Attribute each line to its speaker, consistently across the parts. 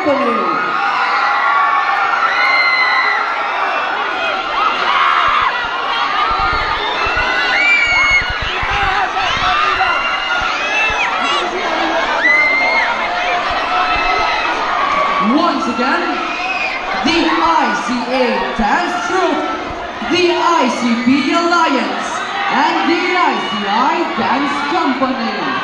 Speaker 1: Once again, the ICA Dance Troupe, the ICP Alliance, and the ICI Dance Company.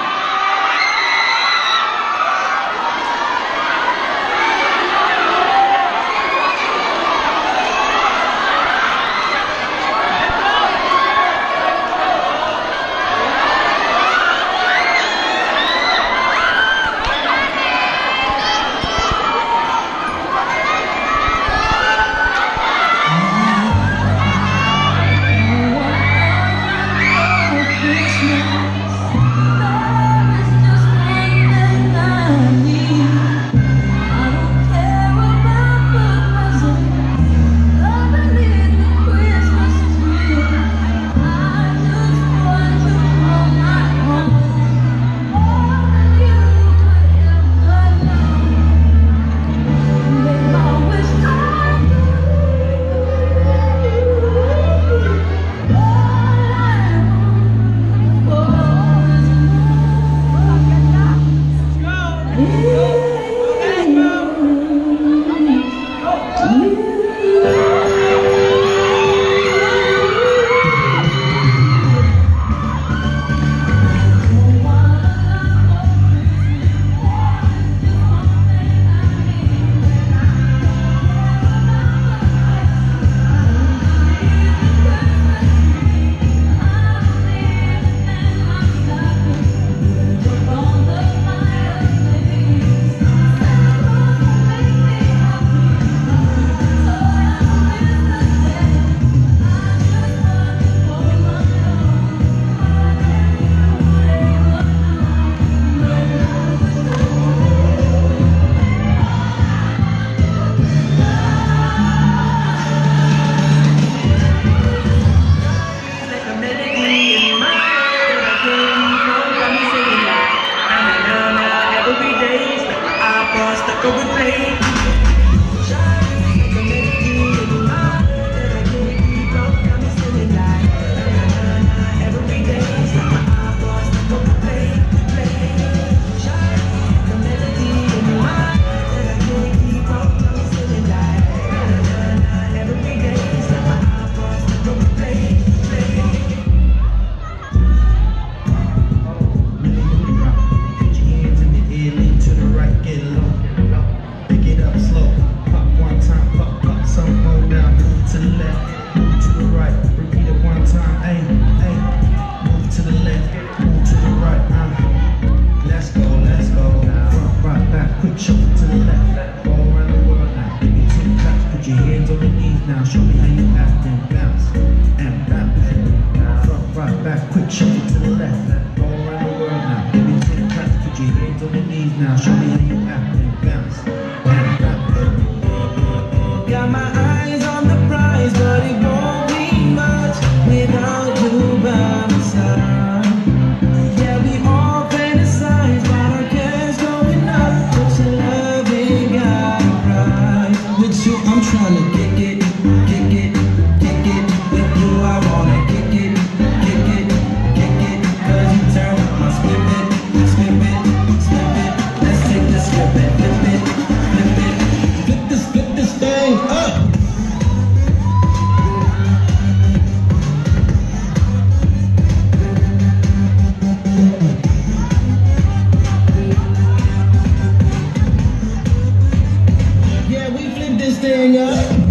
Speaker 1: this thing up.